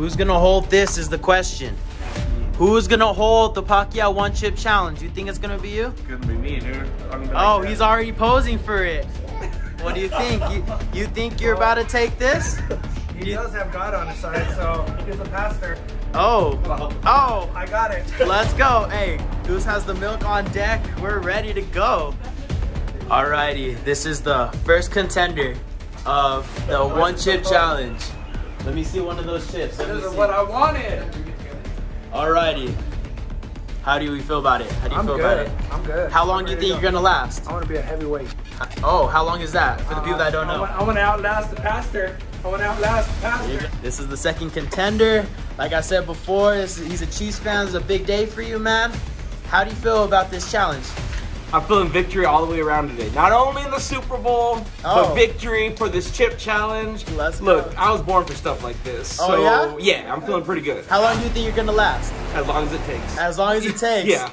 Who's gonna hold this is the question. Who's gonna hold the Paqui one chip challenge? You think it's gonna be you? Couldn't be me, dude. I'm gonna Oh, he's that. already posing for it. What do you think? You, you think you're about to take this? He does have God on his side, so he's a pastor. Oh, oh, I got it. let's go. Hey, Goose has the milk on deck. We're ready to go. Alrighty, this is the first contender of the one chip challenge. Let me see one of those chips. Let This is see. what I wanted. Alrighty. How do we feel about it? How do you I'm feel good. about it? I'm good. How long do you think to you're gonna last? I want to be a heavyweight. Oh, how long is that? For the uh, people that don't I know. want, I want to outlast the pastor. I want to outlast the pastor. This is the second contender. Like I said before, this, he's a Chiefs fan. It's a big day for you, man. How do you feel about this challenge? I'm feeling victory all the way around today. Not only in the Super Bowl, Oh. but victory for this chip challenge. Let's Look, go. I was born for stuff like this. Oh, so, yeah? I'm feeling pretty good. How long do you think you're gonna last? As long as it takes. As long as it takes. Yeah.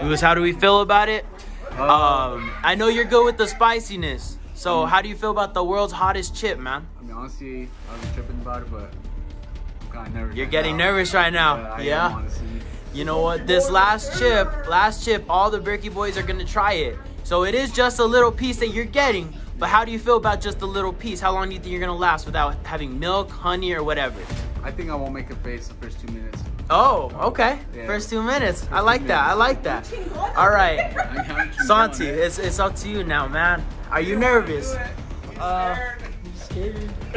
Goose, how do we feel about it? Um, I know you're good with the spiciness. So how do you feel about the world's hottest chip, man? I mean, honestly, I was tripping about it, but I'm kind of nervous. You're right getting now. nervous right Yeah, now. I am, Yeah. Honestly. You know what? This last chip, last chip, all the Burkee boys are gonna try it. So it is just a little piece that you're getting. But how do you feel about just a little piece? How long do you think you're gonna last without having milk, honey, or whatever? I think I won't make a face the first two minutes. Oh, okay. Yeah. First two minutes. I like that. I like that. All right. I Santi, it's, it's up to you now, man. Are you nervous? Uh,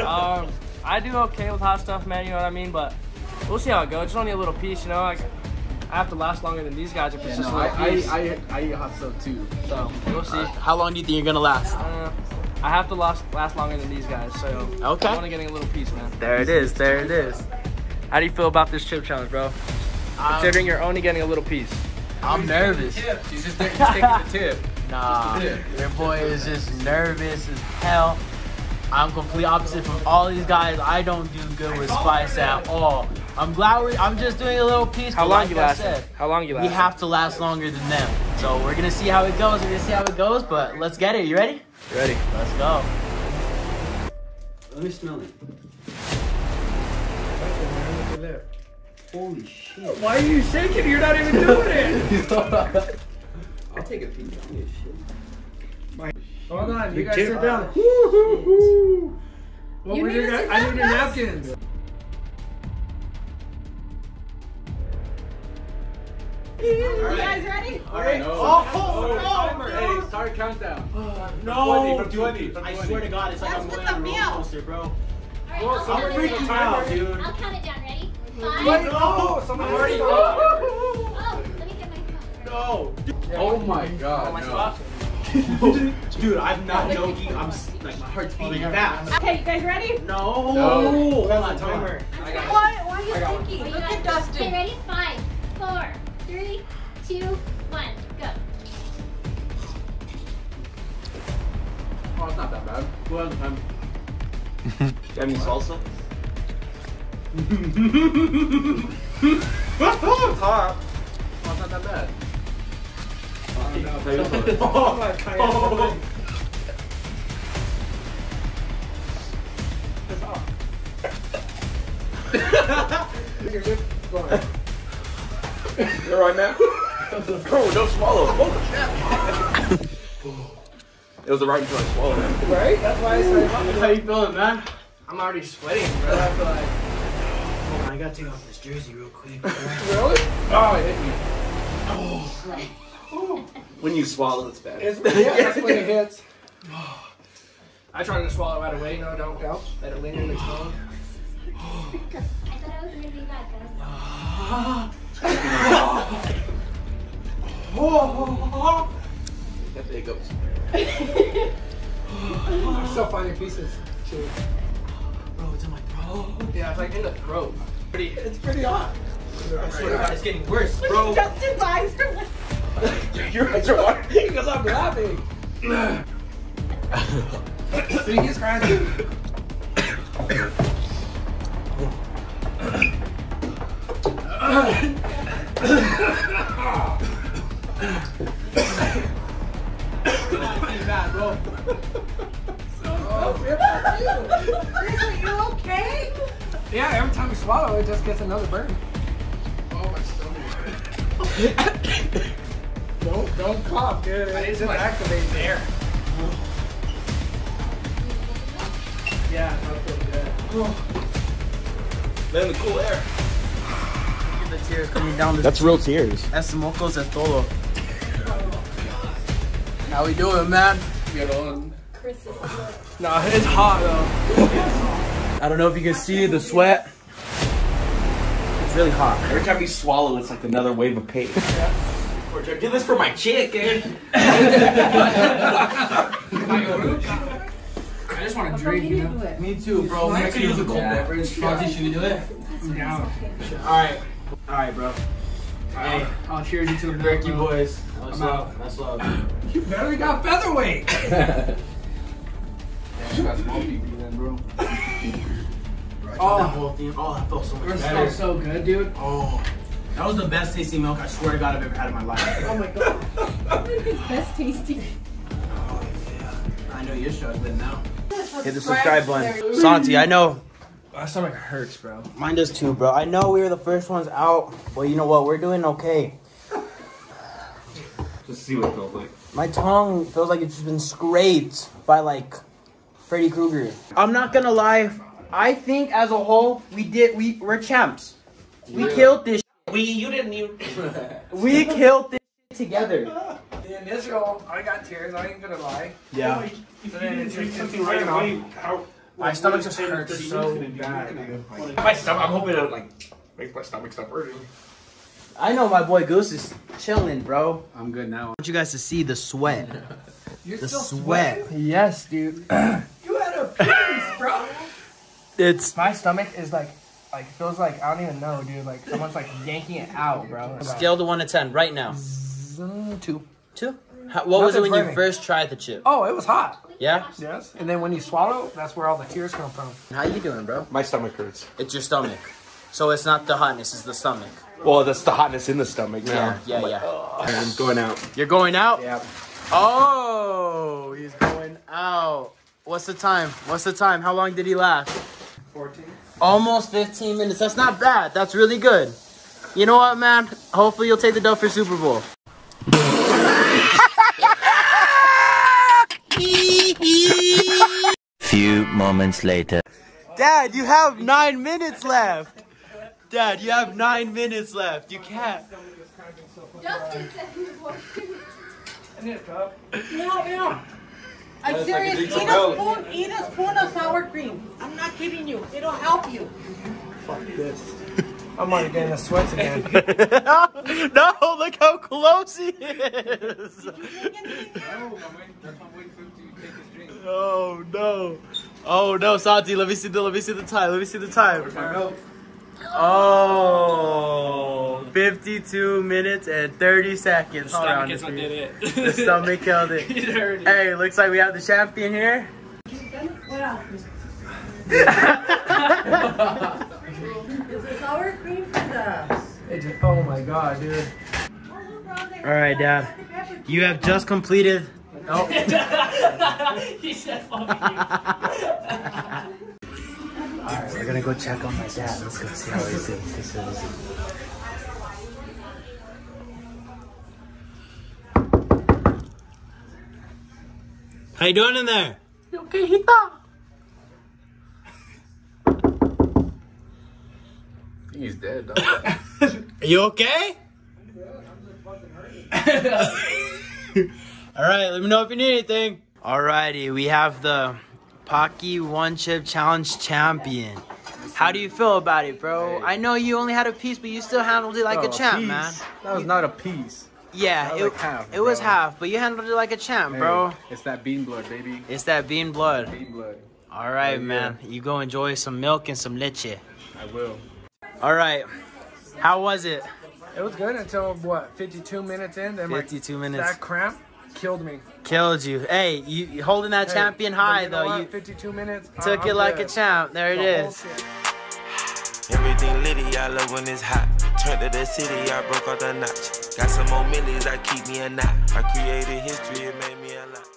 um, I do okay with hot stuff, man. You know what I mean? But we'll see how it goes. It's only a little piece, you know. Like, I have to last longer than these guys if it's Yeah, just no, a I, little. I, I, I eat hot stuff too. so we'll see. How long do you think you're gonna last? Uh, I have to last last longer than these guys, so Okay. I'm only getting a little piece, man. There it is. There it is. How do you feel about this chip challenge, bro? Considering you're only getting a little piece. I'm nervous. She's just, he's taking the tip. Nah, your boy is just nervous as hell. I'm complete opposite from all these guys. I don't do good with spice at all. I'm glad we're, I'm just doing a little piece. How long like you I last? said, How long you last? We have to last longer than them. So we're gonna see how it goes. We're gonna see how it goes. But let's get it. You ready? ready. Let's go. Let me smell it. Holy shit. Why are you shaking? You're not even doing it. I'll take a peek. I don't give shit. Hold on, you guys sit down. What You was need your to guy- sit I need your guys? napkins. You guys ready? All right. Oh, oh, Hey, start countdown. no, from 20, from I swear to God, it's like That's I'm with going the on a roller meal. coaster, bro. All right, I'll, I'm freaking out, dude. I'll count it down. Ready? Five. Wait, no, someone already Oh, let me get my phone. No, Oh my god. no. dude, I'm not joking. I'm like my heart's beating fast. Okay, you guys ready? No. No. Hold on, timer. What? What are you Are thinking? you Look guys- at Dustin. Okay, ready? Five, four, three, two, one, go. Oh, it's not that bad. Who has the time? Got any salsa? Top. Oh, it's not that bad. Oh my god. Your lip going. You're right now. Bro, don't swallow. Oh, it was the right until I swallowed it. Right? That's why I said. How you feeling, man? I'm already sweating, bro. I feel like. Hold on, I gotta take off this jersey real quick. Really? Oh, it hit me. When you swallow, it's bad. It's, yeah, that's when it hits. I tried to swallow right away. No, don't go. Let it linger in the tongue. I thought I was gonna be bad, guys. Got the hiccups. I'm still finding pieces. Too. Bro, it's in my throat. Yeah, it's like in the throat. Pretty. It's pretty hot. I swear to God, it's getting worse, bro. Justin's eyes. Your eyes are watering. Because I'm laughing. See, he's crying. Bad, bro. Oh, rip you. Okay? Yeah, every time you swallow, it just gets another burn. Oh, my stomach. Don't don't cough, dude. It just activates air. Yeah, that feels good. Man, the cool air. Look at the tears coming down the That's real tears. Esmocos and Tolo. How we doing, man? Get on. Nah, it's hot though. I don't know if you can see the sweat. It's really hot. Every time you swallow, it's like another wave of pain. I did this for my chicken. Eh? I just want to drink, you know. Me too, bro. I could use a cold beverage. Fonzie, should we do it? I'm down. Alright. Alright, bro. Hey, I'll cheers you to the Ricky bro. boys. That's love. That's love. You barely got featherweight. Yeah, you got small PP then, bro. Oh, that whole thing. Oh, that felt so much It better. smells so good, dude. Oh, that was the best tasting milk I swear to God I've ever had in my life. Oh my god. It's best tasty. Oh, I know you're struggling now. Hit the subscribe button. Santi, I know. My stomach hurts, bro. Mine does too, bro. I know we were the first ones out, but you know what? We're doing okay. Just see what it feels like. My tongue feels like it's just been scraped by like Freddy Krueger. I'm not gonna lie. I think as a whole, we did. We we're champs. We killed this. We, you didn't even. We killed this together. The initial, I got tears. I ain't gonna lie. Yeah. So then it's just it's right off. My stomach just hurts so bad. dude. My stomach, I'm hoping to like make my stomach stop hurting. I know my boy Goose is chilling, bro. I I'm good now. I want you guys to see the sweat. You're The still sweat. sweating? Yes, dude. you had a piece, bro. It's My stomach is like, like feels like I don't even know, dude. Like someone's like yanking it out, bro. scale to one to ten right now. two. Two. How, what was it when Nothing's you first tried the chip? Oh, it was hot. Yeah. Yes. And then when you swallow, that's where all the tears come from. How you doing, bro? My stomach hurts. It's your stomach. So it's not the hotness, it's the stomach. Well, that's the hotness in the stomach now. Yeah, yeah, yeah. Oh. I'm going out. You're going out? Yeah. Oh, he's going out. What's the time? What's the time? How long did he last? 14. Almost 15 minutes. That's not bad. That's really good. You know what, man? Hopefully you'll take the dub for Super Bowl. Few moments later. Dad, you have nine minutes left. Dad, you have nine minutes left. You can't. Justin said he was I need a cup. No, no. I'm serious. Eat a spoon. Eat a spoon of sour cream. I'm not kidding you. It'll help you. Fuck this. I'm already getting the sweats again. no, look how close he is. Oh no. Oh no, Santi, let me see the let me see the time. Let me see the time. Oh 52 minutes and 30 seconds. round Stomach is did it. The stomach killed it. It. Hey, looks like we have the champion here. Well, sour cream for the? It just, oh my god, dude. All right, Dad. You have just completed. Oh. he said fuck you. Alright, we're gonna go check on my dad. Let's go see how he's doing. Let's see how he's doing. How you doing in there? He's dead, dog. Are you okay? Alright, let me know if you need anything. Alrighty, we have the Paqui One Chip Challenge champion. How do you feel about it, bro? I know you only had a piece, but you still handled it like a champ, man. That was not a piece. Yeah, it, like half, it was half, but you handled it like a champ, bro. It's that bean blood, baby. It's that bean blood. Bean blood. All right, Oh, yeah. man. You go enjoy some milk and some leche. I will. All right. How was it? It was good until what, 52 minutes in. Then my 52 minutes. that cramp killed me. Killed you. Hey, you you holding that Hey, champion high you know though. what? You 52 minutes. Took uh, I'm it like good. a champ. There it The whole is. Everything litty, I love when it's hot. Turned to the city, I broke out the notch. Got some more millies, I keep me a knot. I created history, it made me a lot.